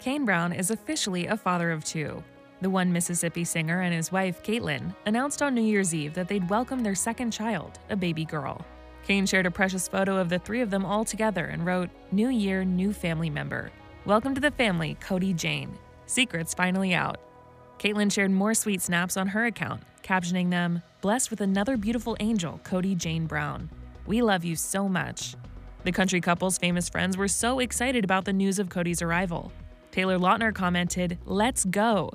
Kane Brown is officially a father of two. The one Mississippi singer and his wife, Katelyn, announced on New Year's Eve that they'd welcome their second child, a baby girl. Kane shared a precious photo of the three of them all together and wrote, New Year, new family member. Welcome to the family, Kodi Jane. Secrets finally out. Katelyn shared more sweet snaps on her account, captioning them, Blessed with another beautiful angel, Kodi Jane Brown. We love you so much. The country couple's famous friends were so excited about the news of Kodi's arrival. Taylor Lautner commented, Let's go.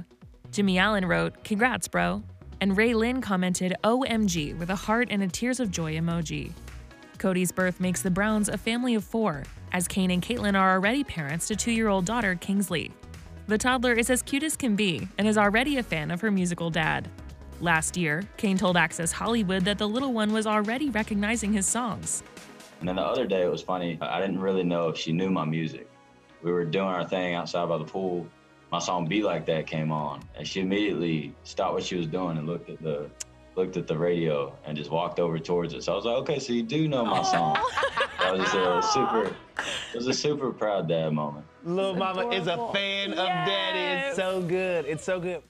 Jimmy Allen wrote, Congrats, bro. And RaeLynn commented, OMG, with a heart and a tears of joy emoji. Kodi's birth makes the Browns a family of four, as Kane and Katelyn are already parents to two year old daughter Kingsley. The toddler is as cute as can be and is already a fan of her musical dad. Last year, Kane told Access Hollywood that the little one was already recognizing his songs. And then the other day, it was funny. I didn't really know if she knew my music. We were doing our thing outside by the pool. My song "Be Like That" came on, and she immediately stopped what she was doing and looked at the looked at the radio and just walked over towards us. So I was like, okay, so you do know my song. that was just a super, it was a super proud dad moment. Little Mama is a fan of Daddy. It's so good. It's so good.